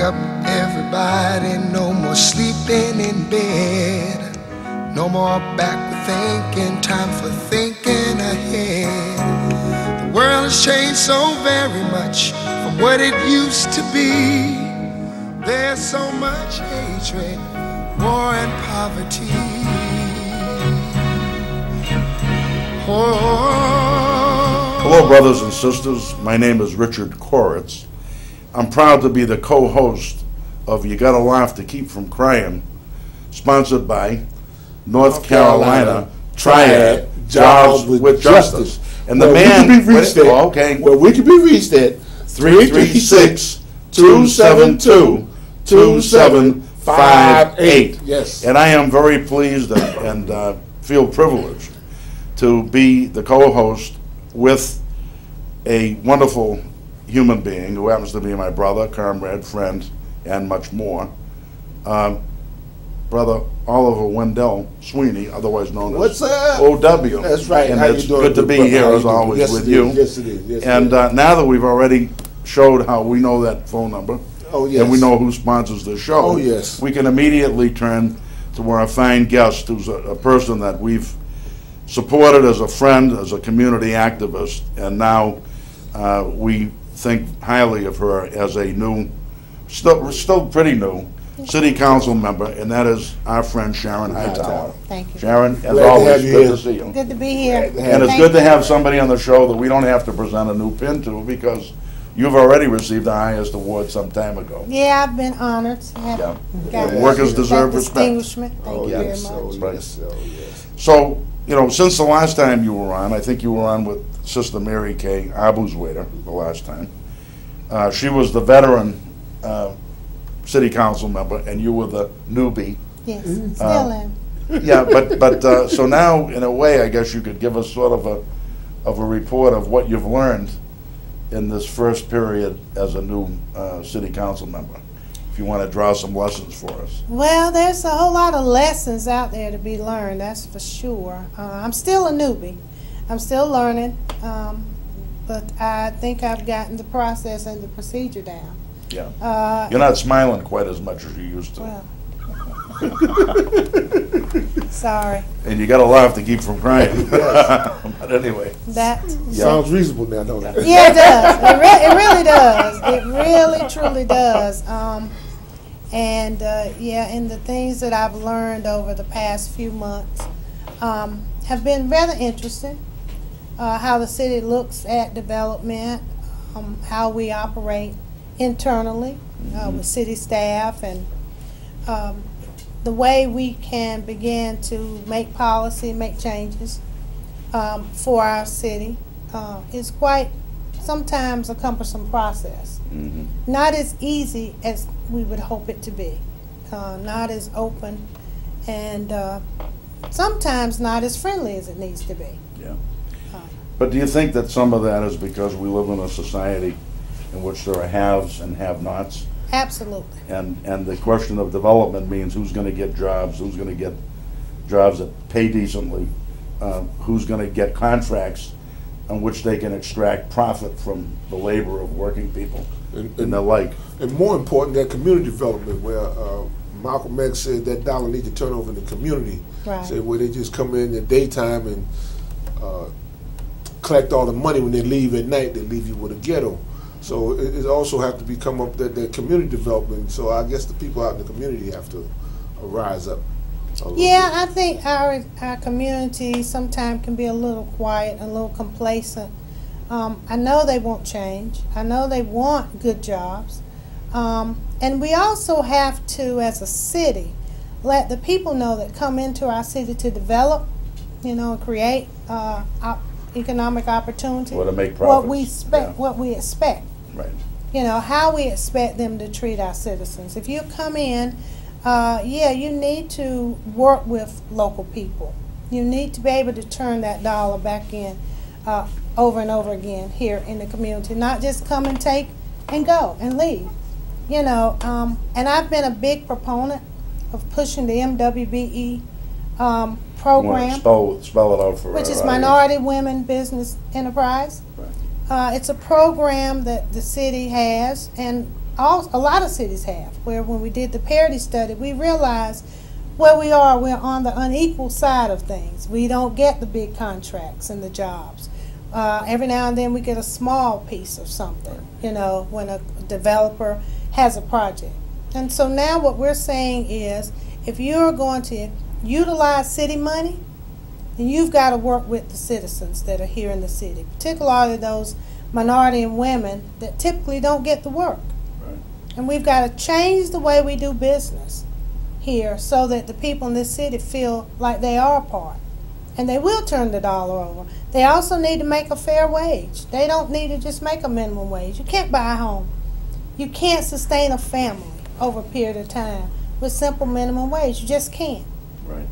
up, everybody. No more sleeping in bed. No more backward thinking. Time for thinking ahead. The world has changed so very much from what it used to be. There's so much hatred, war, and poverty. Oh. Hello, brothers and sisters. My name is Richard Koritz. I'm proud to be the co-host of You Gotta Laugh to Keep From Crying, sponsored by North, North Carolina, Carolina Triad Jobs with, Justice. And the Well, man, we can be reached at, okay, Well, we can be reached at 336 272 2758. Yes. And I am very pleased and, and uh, feel privileged to be the co-host with a wonderful human being who happens to be my brother, comrade, friend, and much more. Um, brother Oliver Wendell Sweeney, otherwise known What's as up? OW. That's right. And How it's good to be brother? here How as always Yes, with it you. Yes, it is. Yes, and is. uh, now that we've already showed how we know that phone number, Oh, yes. and we know who sponsors the show. Oh, yes. We can immediately turn to our fine guest, who's a, a person that we've supported as a friend, as a community activist, and now uh, we think highly of her as a new, still, still pretty new, city council member, and that is our friend Sharon Hightower. Hightower. Thank you. Sharon, as Glad to always, have you good here. to see you. Good to be here. And it's Thank good to you. have somebody on the show that we don't have to present a new pin to because you've already received the highest award some time ago. Yeah, I've been honored to have Yeah. got Workers that deserve respect. distinguishment. Thank Oh, you very yes. Oh, much. Yes. Oh, yes. So, you know, since the last time you were on, I think you were on with Sister Marikay Abuzuaiter the last time. Uh, she was the veteran uh, city council member, and you were the newbie. Yes, Uh, still in. Yeah, but but uh, so now, in a way, I guess you could give us sort of a of a report of what you've learned in this first period as a new uh, city council member. If you want to draw some lessons for us. Well, there's a whole lot of lessons out there to be learned. That's for sure. Uh, I'm still a newbie. I'm still learning, um, but I think I've gotten the process and the procedure down. Yeah, Uh, you're not smiling quite as much as you used to. well, sorry. And you gotta laugh to keep from crying. But anyway, That Yeah. Sounds reasonable now, don't it? Yeah, it does. It, re- it really does. It really, truly does. Um, and uh, yeah, and the things that I've learned over the past few months um, have been rather interesting. Uh, how the city looks at development, um, how we operate internally uh, with city staff, and um, the way we can begin to make policy, make changes um, for our city uh, is quite sometimes a cumbersome process. mhm. Not as easy as we would hope it to be, uh, not as open, and uh, sometimes not as friendly as it needs to be. yeah. Uh, But do you think that some of that is because we live in a society in which there are haves and have-nots? Absolutely. And, and the question of development means who's gonna get jobs, who's gonna get jobs that pay decently, uh, who's gonna get contracts on which they can extract profit from the labor of working people And, and the like. and more important, that community development where uh, Malcolm X said that dollar needs to turn over in the community. Right. Said where they just come in the daytime and uh, collect all the money when they leave at night. They leave you with a ghetto. So it, it also have to become up that, that community development. So I guess the people out in the community have to uh, rise up. Yeah. I think our our community sometimes can be a little quiet, a little complacent. Um, I know they won't change. I know they want good jobs, um, and we also have to, as a city, let the people know that come into our city to develop, you know, and create uh, op- economic opportunity. Or to make What we expect, yeah. what we expect Right. you know, how we expect them to treat our citizens. If you come in, uh, yeah, you need to work with local people. You need to be able to turn that dollar back in uh, over and over again here in the community, not just come and take and go and leave. You know, um, and I've been a big proponent of pushing the MWBE um, program Spell, spell it out for which is. Minority Women Business Enterprise. Right. Uh, it's a program that the city has, and all, a lot of cities have, where when we did the parity study, we realized where we are, we're on the unequal side of things. We don't get the big contracts and the jobs. Uh, every now and then we get a small piece of something, you know, when a developer has a project. And so now what we're saying is if you're going to utilize city money, then you've got to work with the citizens that are here in the city, particularly those minority and women that typically don't get the work. Right. And we've got to change the way we do business here so that the people in this city feel like they are a part. And they will turn the dollar over. They also need to make a fair wage. They don't need to just make a minimum wage. You can't buy a home. You can't sustain a family over a period of time with simple minimum wage. You just can't. Right.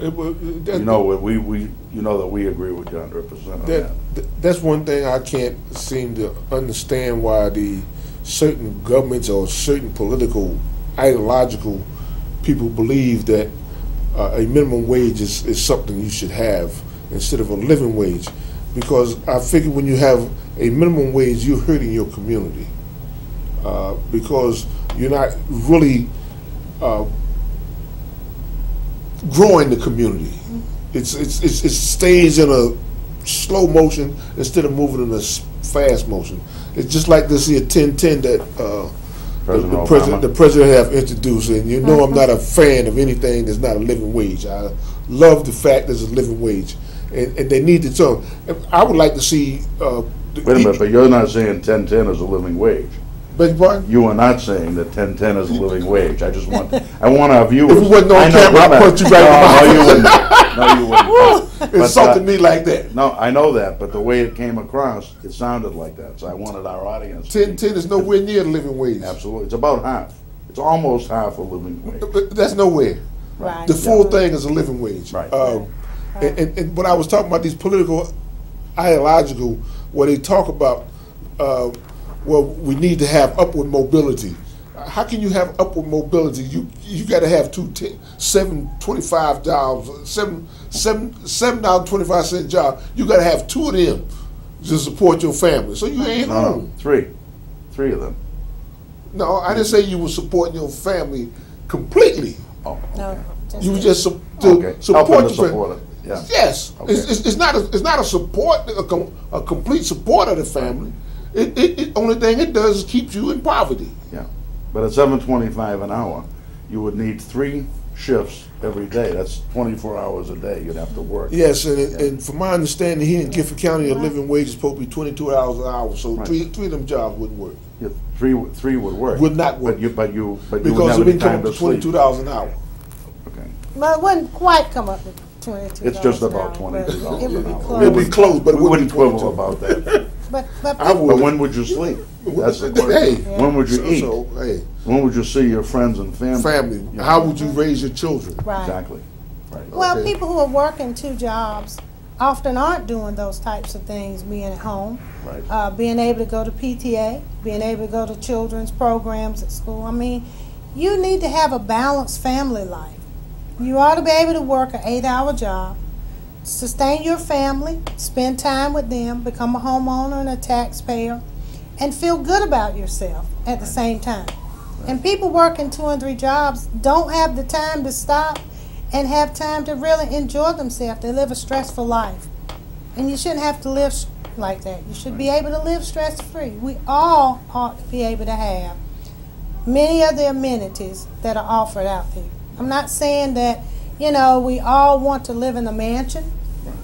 It wa- that- You know, we, we, you know that we agree with you hundred percent on that. That, that's one thing I can't seem to understand why the certain governments or certain political ideological people believe that uh, a minimum wage is, is something you should have instead of a living wage. Because I figure when you have a minimum wage, you're hurting your community. Uh, because you're not really uh, growing the community. It's, it's, it's, it stays in a slow motion instead of moving in a fast motion. It's just like this here 1010 that uh, the, President the Obama. president the president have introduced, and you know I'm not a fan of anything that's not a living wage. I love the fact there's a living wage, and, and they need to. So I would like to see. Uh, Wait a minute, but you're not saying ten-ten is a living wage. Beg your? You are not saying that ten-ten is a living wage. I just want, I want our viewers. If it wasn't on I know- camera, I'd wait punch you right in the No, no, you wouldn't. No, you wouldn't. But, Insulting uh, me like that. No, I know that, but the way it came across, it sounded like that, so I wanted our audience. to be- 1010 is nowhere near the living wage. Absolutely, it's about half. It's almost half a living wage. But That's nowhere. Right. The full thing is a living wage. Right. Um, and, and, and when I was talking about these political, ideological, where they talk about, uh, well, we need to have upward mobility. How can you have upward mobility? You you got to have two ten, seven twenty five jobs, seven seven seven dollar twenty five cent job. You got to have two of them to support your family. So you ain't No, no, home. three, three of them. No, I didn't say you were supporting your family completely. Oh, No, just You the- just su- to okay. support Helping to your support family. it, yeah. Yes, Okay. it's, it's, it's not a it's not a support a, com, a complete support of the family. It, it, it only thing it does is keeps you in poverty. Yeah, but at seven twenty-five an hour, you would need three shifts every day. That's twenty-four hours a day you'd have to work. Yes, and it, and from my understanding here in Guilford County, a living wage is supposed to be twenty two hours an hour. So Right. three three of them jobs wouldn't work Yeah, Three, three would work. Would not work. But you, but you, but you because wouldn't it have any didn't come time to to twenty sleep. two dollars an hour. Okay. Well, it wouldn't quite come up to twenty-two It's just dollars an about hour, $22 It would be close. It'd be close, but it We wouldn't wouldn't quibble about that. But, but. I people- would. But when would you sleep? That's the Hey. When would you So, eat? so hey, When would you see your friends and family? family, Yeah. how would you raise your children? Right. Exactly, right. Well, Okay. people who are working two jobs often aren't doing those types of things, being at home. Right. Uh, being able to go to PTA, being able to go to children's programs at school. I mean, you need to have a balanced family life. You ought to be able to work an eight hour job, sustain your family, spend time with them, become a homeowner and a taxpayer, and feel good about yourself at the same time. And people working two and three jobs don't have the time to stop and have time to really enjoy themselves. They live a stressful life. And you shouldn't have to live like that. You should be able to live stress free. We all ought to be able to have many of the amenities that are offered out there. I'm not saying that, you know, we all want to live in a mansion,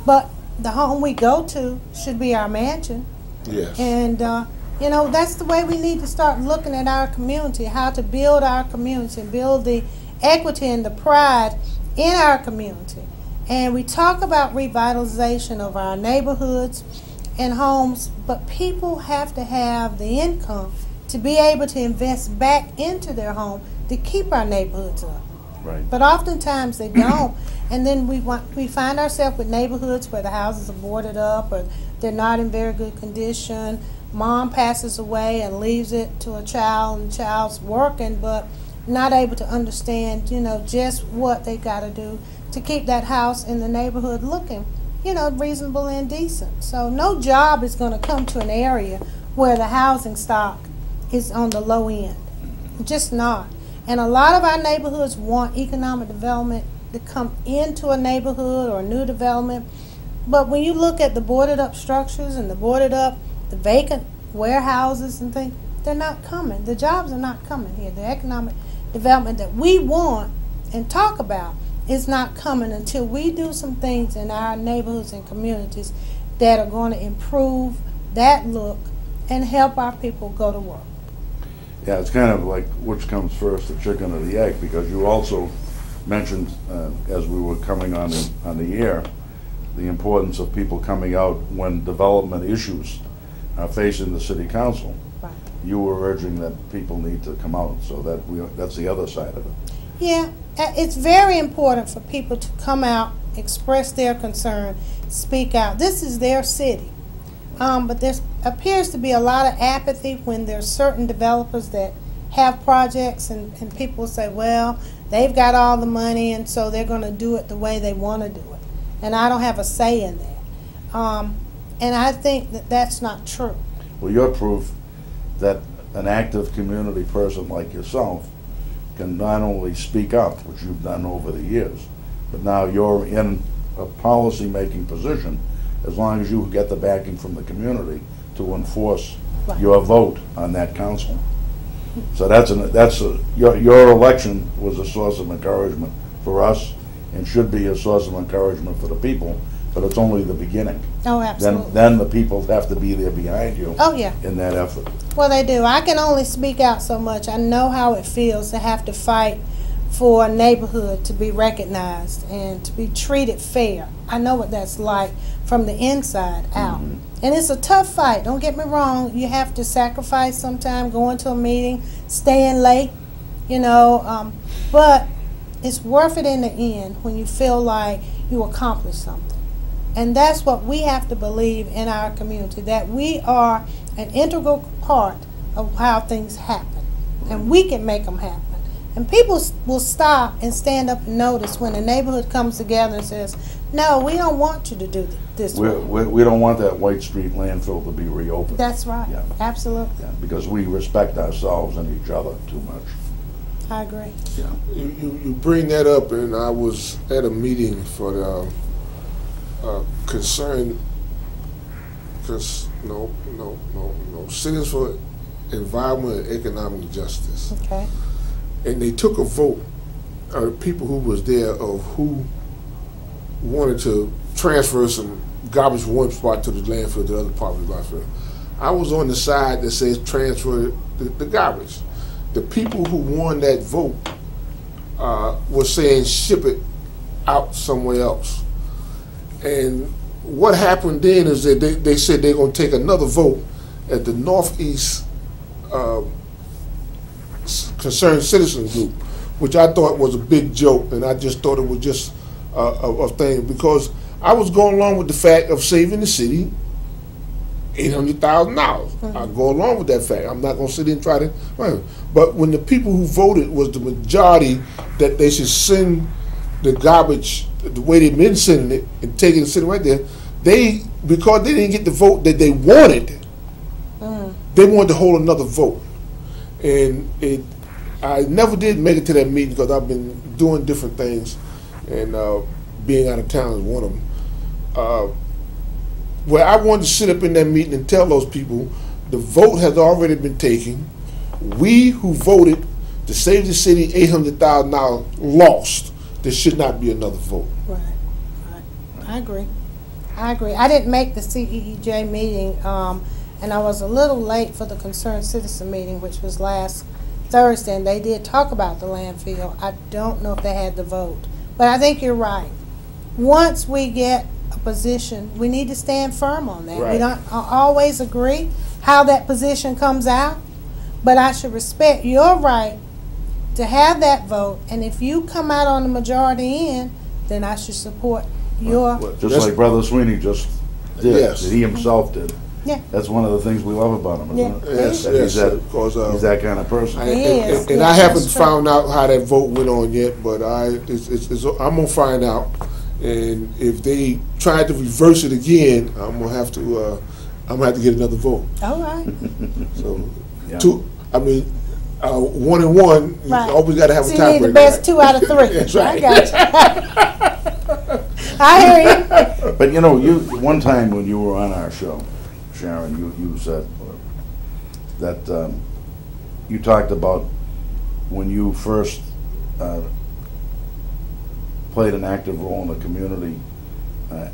but the home we go to should be our mansion. Yes. And, uh, you know, that's the way we need to start looking at our community, how to build our community, and build the equity and the pride in our community. And we talk about revitalization of our neighborhoods and homes, but people have to have the income to be able to invest back into their home to keep our neighborhoods up. Right. But oftentimes they don't, and then we want we find ourselves with neighborhoods where the houses are boarded up or they're not in very good condition. Mom passes away and leaves it to a child, and the child's working, but not able to understand, you know, just what they got to do to keep that house in the neighborhood looking, you know, reasonable and decent. So no job is going to come to an area where the housing stock is on the low end. Just not. And a lot of our neighborhoods want economic development to come into a neighborhood or new development. But when you look at the boarded up structures and the boarded up, the vacant warehouses and things, they're not coming. The jobs are not coming here. The economic development that we want and talk about is not coming until we do some things in our neighborhoods and communities that are going to improve that look and help our people go to work. Yeah, it's kind of like which comes first, the chicken or the egg, because you also mentioned, uh, as we were coming on on the air, the importance of people coming out when development issues are facing the city council. Right. You were urging that people need to come out, so that we, that's the other side of it. Yeah, uh, it's very important for people to come out, express their concern, speak out. This is their city. Um, but there appears to be a lot of apathy when there's certain developers that have projects and, and people say, well, they've got all the money and so they're going to do it the way they want to do it. And I don't have a say in that. Um, and I think that that's not true. Well, you're proof that an active community person like yourself can not only speak up, which you've done over the years, but now you're in a policy-making position as long as you get the backing from the community to enforce Right. your vote on that council. So that's, an that's, a- your, your election was a source of encouragement for us and should be a source of encouragement for the people, but it's only the beginning. Oh, Then, absolutely. then the people have to be there behind you Oh, yeah. in that effort. Well, they do. I can only speak out so much. I know how it feels to have to fight for a neighborhood to be recognized and to be treated fair. I know what that's like from the inside out. And it's a tough fight. Don't get me wrong. You have to sacrifice sometime, going to a meeting, staying late, you know. Um, but it's worth it in the end when you feel like you accomplished something. And that's what we have to believe in our community that we are an integral part of how things happen. And we can make them happen. And people will stop and stand up and notice when the neighborhood comes together and says, No, we don't want you to do this We, we, we don't want that White Street landfill to be reopened. That's right. Yeah. Absolutely. Yeah, Because we respect ourselves and each other too much. I agree. Yeah. You, you, you bring that up, and I was at a meeting for the um, uh, concern, cause, no, no, no, no, Citizens for Environment and Economic Justice. Okay. And they took a vote, uh, people who was there of who wanted to transfer some garbage from one spot to the landfill to the other part of the landfill. I was on the side that says transfer the, the garbage. The people who won that vote uh, were saying ship it out somewhere else. And what happened then is that they, they said they're going to take another vote at the Northeast uh, Concerned Citizen Group, which I thought was a big joke, and I just thought it was just a, a, a thing because I was going along with the fact of saving the city eight hundred thousand dollars. I go along with that fact. I'm not going to sit there and try to. right. But when the people who voted was the majority that they should send the garbage the way they've been sending it and taking it sitting right there, they because they didn't get the vote that they wanted, they wanted to hold another vote, and it. I never did make it to that meeting because I've been doing different things, and uh, being out of town is one of them. Uh, where I wanted to sit up in that meeting and tell those people the vote has already been taken. We who voted to save the city eight hundred thousand dollars lost. There should not be another vote. Right, right. I agree. I agree. I didn't make the CEEJ meeting, um, and I was a little late for the concerned citizen meeting, which was last Thursday, and they did talk about the landfill. I don't know if they had the vote, but I think you're right. Once we get a position, we need to stand firm on that. We don't always agree how that position comes out, but I should respect your right to have that vote, and if you come out on the majority end, then I should support your, Just like Brother Sweeney just did, Yes. that he himself did. Yeah. That's one of the things we love about him, Yeah. isn't it? Yes, That yes, he's that, because uh, he's that kind of person. I- He and, is. and- and Yeah, I haven't found out how that vote went on yet, but I it's, it's, it's, I'm gonna find out. And if they try to reverse it again, I'm gonna have to uh, I'm gonna have to get another vote. all right. So, Yeah. two, I mean, uh, one and one, you Right. always got to have So a you need the best two out of three. That's I right. got you. I hear you. But you know, you, one time when you were on our show, Sharon, you, you said that, um, you talked about when you first, uh, played an active role in a community, uh,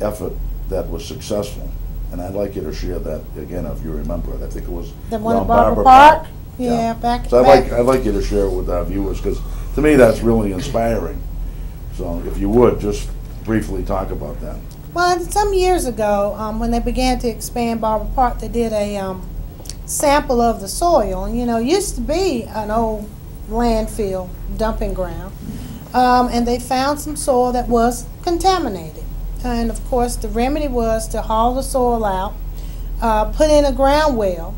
effort that was successful. And I'd like you to share that again, if you remember it. I think it was. The one at around Barber Park? Yeah, Yeah. back, So I'd like, I'd like you to share it with our viewers, because to me, that's really inspiring. So if you would, just briefly talk about that. well, some years ago, um, when they began to expand Barber Park, they did a, um, sample of the soil. And, you know, it used to be an old landfill dumping ground. Um, and they found some soil that was contaminated. And of course, the remedy was to haul the soil out, uh, put in a ground well,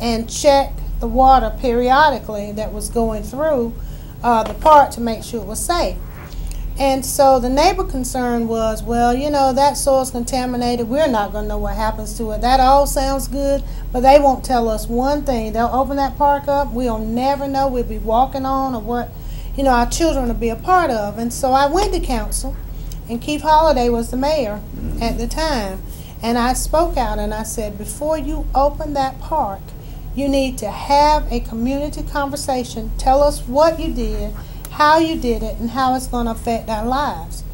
and check the water periodically that was going through uh, the park to make sure it was safe. And so the neighbor concern was, well, you know, that soil's contaminated. We're not going to know what happens to it. That all sounds good, but they won't tell us one thing. They'll open that park up. We'll never know. We'll be walking on or what, you know, our children will be a part of. And so I went to council, and Keith Holliday was the mayor at the time. And I spoke out and I said, before you open that park, you need to have a community conversation. Tell us what you did, how you did it, and how it's going to affect our lives.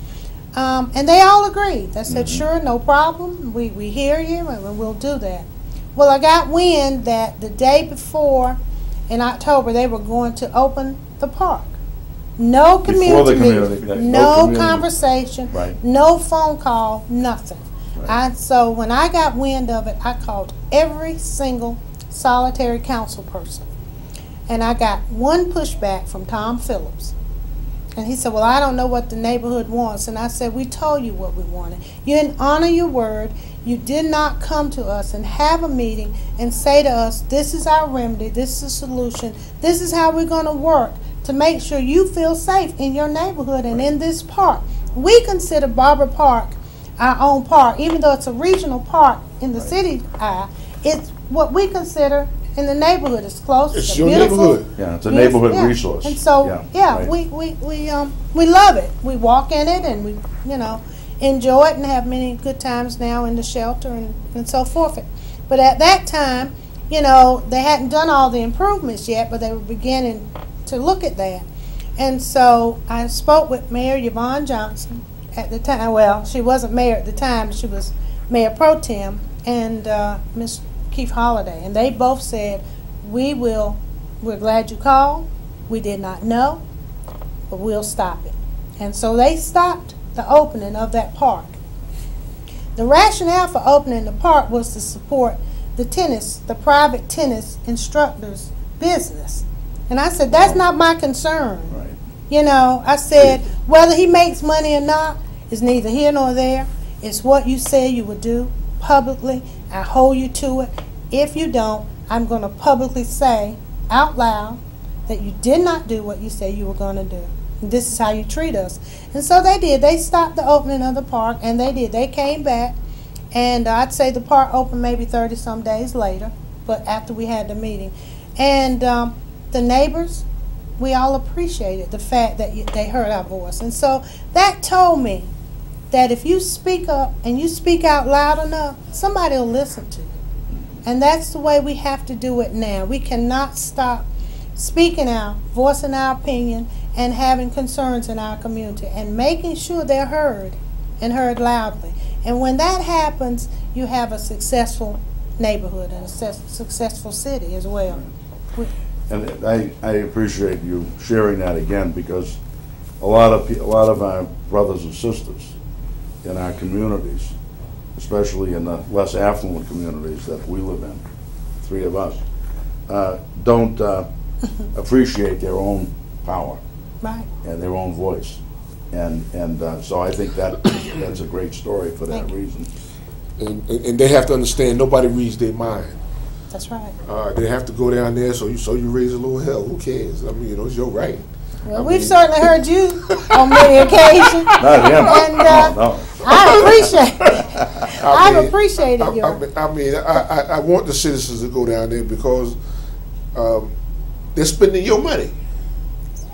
Um, and they all agreed. They said, sure, no problem. We, we hear you and we'll do that. Well, I got wind that the day before in October they were going to open the park. No community community, meeting, no no community. conversation, Right. no phone call, nothing. Right. I, so when I got wind of it, I called every single solitary council person. And I got one pushback from Tom Phillips. And he said, Well, I don't know what the neighborhood wants. And I said, We told you what we wanted. You didn't honor your word. You did not come to us and have a meeting and say to us, This is our remedy, this is a solution, this is how we're going to work to make sure you feel safe in your neighborhood and in this park. We consider Barber Park our own park, even though it's a regional park in the city eye. It's what we consider in the neighborhood. It's close. It's a your beautiful- neighborhood. Yeah, it's a Beautiful, neighborhood yeah. resource. And so, Yeah, yeah, right. we, we, we, um, we love it. We walk in it and we, you know, enjoy it and have many good times now in the shelter and, and so forth. But at that time, you know, they hadn't done all the improvements yet, but they were beginning to look at that. And so I spoke with Mayor Yvonne Johnson at the time. Well, she wasn't mayor at the time, she was Mayor Pro Tem and uh, Ms. Keith Holliday, And they both said, we will, we're glad you called. We did not know, but we'll stop it. And so they stopped the opening of that park. The rationale for opening the park was to support the tennis, the private tennis instructors' business. And I said, that's not my concern. Right. You know, I said, whether he makes money or not is neither here nor there. It's what you say you would do publicly. I hold you to it. If you don't, I'm going to publicly say out loud that you did not do what you said you were going to do. And this is how you treat us. And so they did. They stopped the opening of the park, and they did. They came back, and I'd say the park opened maybe 30 some days later, but after we had the meeting. And um, the neighbors, we all appreciated the fact that they heard our voice. And so that told me that if you speak up and you speak out loud enough, somebody will listen to you. And that's the way we have to do it now. We cannot stop speaking out, voicing our opinion, and having concerns in our community and making sure they're heard and heard loudly. And when that happens, you have a successful neighborhood and a successful city as well. And I, I appreciate you sharing that again, because a lot of, a lot of our brothers and sisters in our communities, especially in the less affluent communities that we live in, three of us, uh, don't uh, appreciate their own power Right. and their own voice. And, and uh, so I think that, that's a great story for that Thank reason. And, and and they have to understand nobody reads their mind. That's right. Uh, they have to go down there so you so you raise a little hell. Who cares? I mean, you know, it's your right. Well, I we've mean- certainly heard you on many occasions. Not him. And, uh, No, no. I appreciate it. I I've mean, appreciated I, your. I mean, I, mean I, I, I want the citizens to go down there because um, they're spending your money,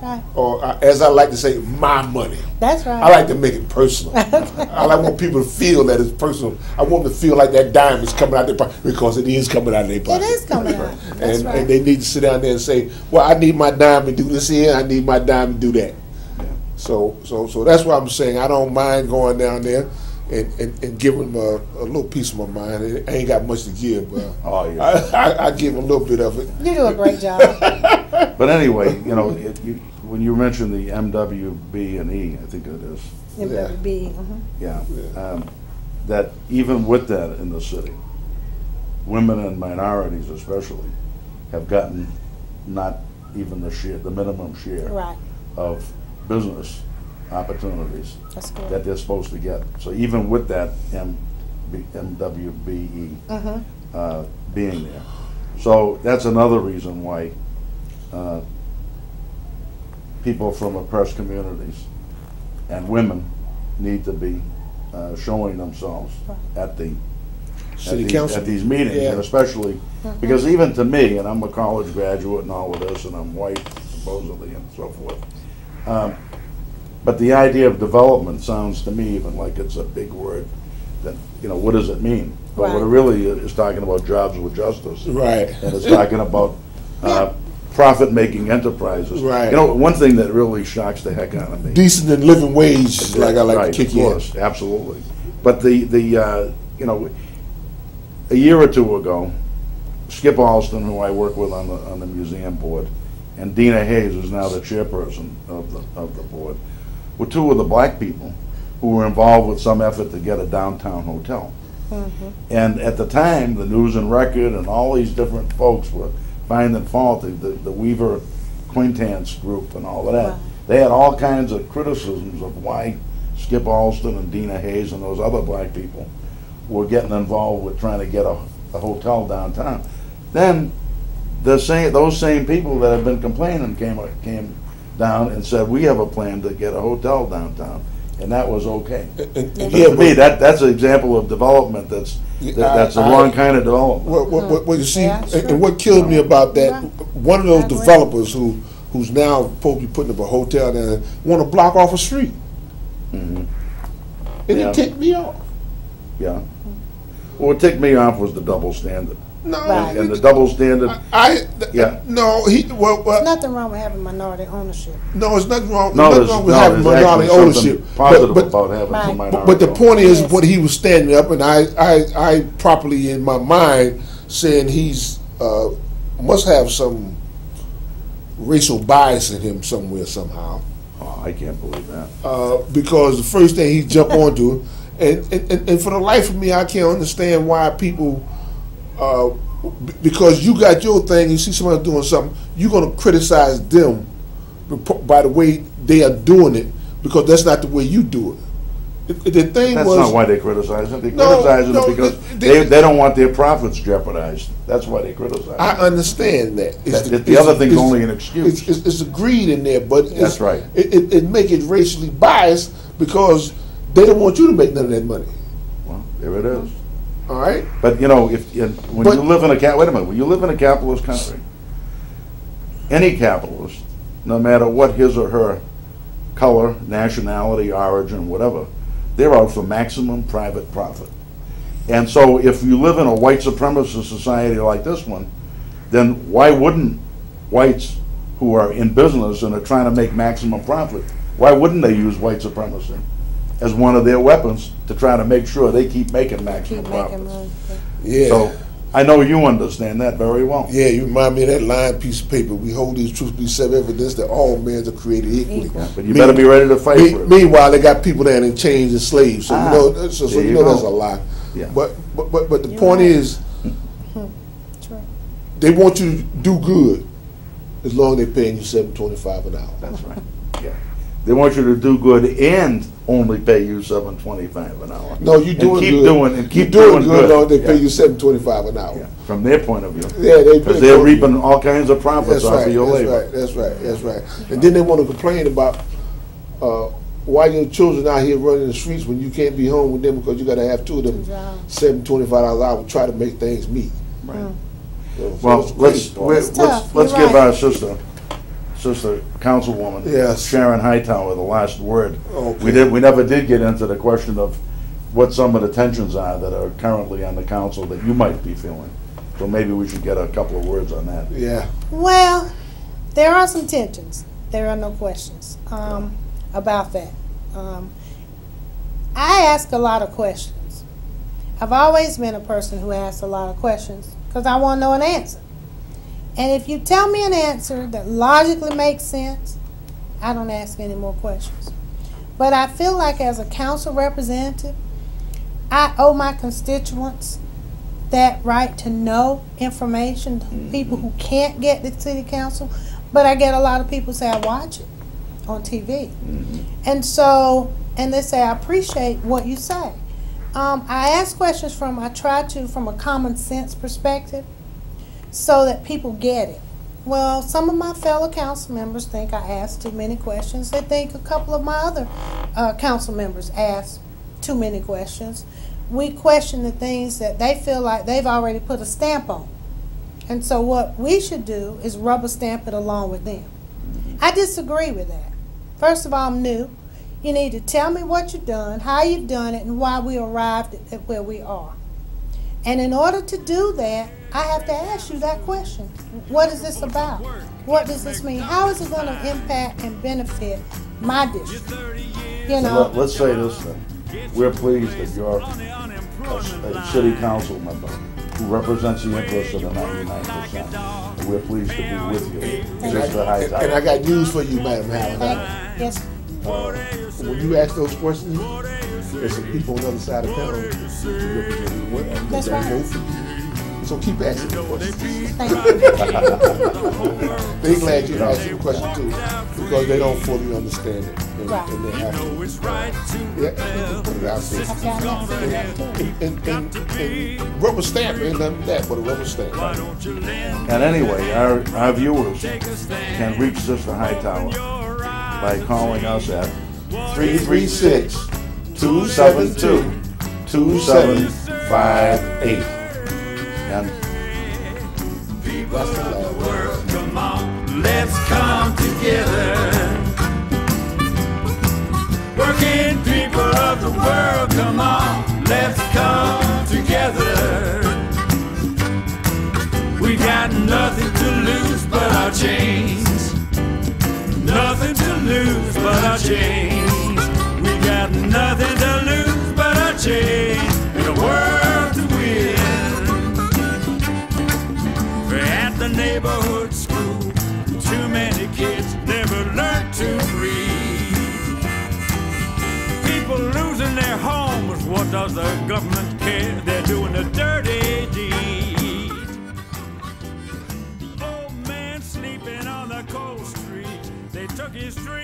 Right. or uh, as I like to say, my money. That's right. I like to make it personal. I like want people to feel that it's personal. I want them to feel like that dime is coming out their pocket because it is coming out of their pocket. is coming out. That's and, right. and they need to sit down there and say, "Well, I need my dime to do this here. I need my dime to do that." So, so, so that's why I'm saying I don't mind going down there and, and, and giving them a, a little piece of my mind. I ain't got much to give, but Oh, yeah. I, I, I give a little bit of it. You do a great job. But anyway, you know, it, you, when you mentioned the MWB and E, I think it is, MWB. mhm. yeah, Yeah. um, that even with that in the city, women and minorities especially have gotten not even the share, the minimum share Right. of business opportunities That's that they're supposed to get. So even with that MB, MWBE Mhm. uh, being there. So that's another reason why uh, people from oppressed communities and women need to be uh, showing themselves at the at City these, council. at these meetings, Yeah. and especially because even to me, and I'm a college graduate and all of this, and I'm white supposedly and so forth. Um, but the idea of development sounds to me even like it's a big word. That you know, what does it mean? But what it really is, is talking about jobs with justice, Right. and it's talking about uh, profit-making enterprises. Right. You know, one thing that really shocks the heck out of me. Decent and living wage, like I like Right, to kick of in. Absolutely. But the, the, uh, you know, a year or two ago, Skip Alston, who I work with on the, on the museum board, and Deena Hayes, who's now the chairperson of the, of the board, were two of the black people who were involved with some effort to get a downtown hotel. Mm-hmm. And at the time, the News and Record and all these different folks were finding fault, the, the the Weaver Quintance group and all of that. Wow. They had all kinds of criticisms of why Skip Alston and Deena Hayes and those other black people were getting involved with trying to get a, a hotel downtown. Then, the same, those same people that had been complaining came, came down and said, we have a plan to get a hotel downtown, and that was okay. And- and- But yeah, to me, that, that's an example of development that's, that- that's the wrong I- kind of development. What, what, what, what you see, Yeah, and, sure. and what killed me about that, Right. one of those I developers who, who's now supposed to be putting up a hotel down, want to block off a street, Mhm. and Yeah. it ticked me off. Yeah. What ticked me off was the double standard. No, Right. And the double standard, I, Yeah. no, he, well, There's nothing wrong with having minority ownership. no, it's nothing wrong, no, nothing wrong with no, having minority ownership. positive but, about having Right. some But- minority. But the point is, Yes. what he was standing up, and I, I, I properly in my mind saying he's uh, must have some racial bias in him somewhere somehow. Oh, I can't believe that. Uh, because the first thing he jumped onto, and, and, and- and for the life of me, I can't understand why people, uh, because you got your thing, you see somebody doing something, you're gonna criticize them by the way they are doing it, because that's not the way you do it. The, the thing That's was, not why they criticize it. They No, criticize no, it because they- they, they don't want their profits jeopardized. That's why they criticize I understand that. It's That- the other thing's only an excuse. It's, it's, it's a greed in there, but it's, That's right. It, it, it make it racially biased because they don't want you to make none of that money. Well, there it is. All right. But you know, if, when But- you live in a wait a minute, when you live in a capitalist country, any capitalist, no matter what his or her color, nationality, origin, whatever, they're out for maximum private profit. And so if you live in a white supremacist society like this one, then why wouldn't whites who are in business and are trying to make maximum profit, why wouldn't they use white supremacy as one of their weapons to try to make sure they keep making maximum Keep profits? making money. Yeah. So I know you understand that very well. yeah, you remind me of that line piece of paper. We hold these truths to be self-evidence that all men are created equally. Equal. But you better be ready to fight Me- for it. Meanwhile, they got people there in chains and slaves. So Ah, you know, so, so you you know go. that's a lie. Yeah. But but but, but the You're point right. is, they want you to do good as long as they're paying you seven twenty-five an hour. That's right. Yeah. They want you to do good and only pay you seven twenty-five an hour. No, you And doing keep good. doing and you keep doing, doing good. good. Long as they pay you seven twenty-five an hour. Yeah, From their point of view. Yeah, they because they're told- reaping all kinds of profits That's off right. of your that's labor. right. That's right. That's right. And then they want to complain about uh, why your children out here running the streets when you can't be home with them because you got to have two of them Job. seven twenty-five dollars an hour try to make things meet. Right. So- so Well, it's let's, great. we- It's let's, let's you're give right. our sister, sister councilwoman. Yes. Sharon Hightower the last word. Okay. We did, we never did get into the question of what some of the tensions are that are currently on the council that you might be feeling. So maybe we should get a couple of words on that. Yeah, Well, there are some tensions. There are no questions um, about that. Um, I ask a lot of questions. I've always been a person who asks a lot of questions because I want to know an answer. And if you tell me an answer that logically makes sense, I don't ask any more questions. But I feel like as a council representative, I owe my constituents that right to know information, to people who can't get to city council. But I get a lot of people say, I watch it on TV. And so, and they say, I appreciate what you say. Um, I ask questions from, I try to, from a common sense perspective, so that people get it. Well, some of my fellow council members think I ask too many questions. They think a couple of my other uh, council members ask too many questions. We question the things that they feel like they've already put a stamp on. And so what we should do is rubber stamp it along with them. I disagree with that. First of all, I'm new. You need to tell me what you've done, how you've done it, and why we arrived at- at where we are. And in order to do that, I have to ask you that question. What is this about? What does this mean? How is it going to impact and benefit my district? You know, let- Let's say this then. We're pleased that you're a, uh, a uh, city council member who represents the interests of the ninety-nine percent. And we're pleased to be with you, and I, Sister and I got news for you, Madam Howard. thank- yes, uh, When you ask those questions, there's some people on the other side of town who represent you well. That's They right. vote for you. So keep asking the questions. they glad you asked the question too, because they don't fully understand it, and, right. and they have to. Yeah, put it out there. And, and, and, rubber stamp ain't nothing that, but a rubber stamp. And anyway, our our viewers can reach Sister Hightower by calling us at 336 272 2758. And people of the world, come on, let's come together. Working people of the world, come on, let's come together. We got nothing to lose but our chains. Nothing to lose but our chains. We got nothing to lose but our chains. In a world. Does the government care? They're doing a dirty deed. Old man sleeping on the cold street, they took his dream,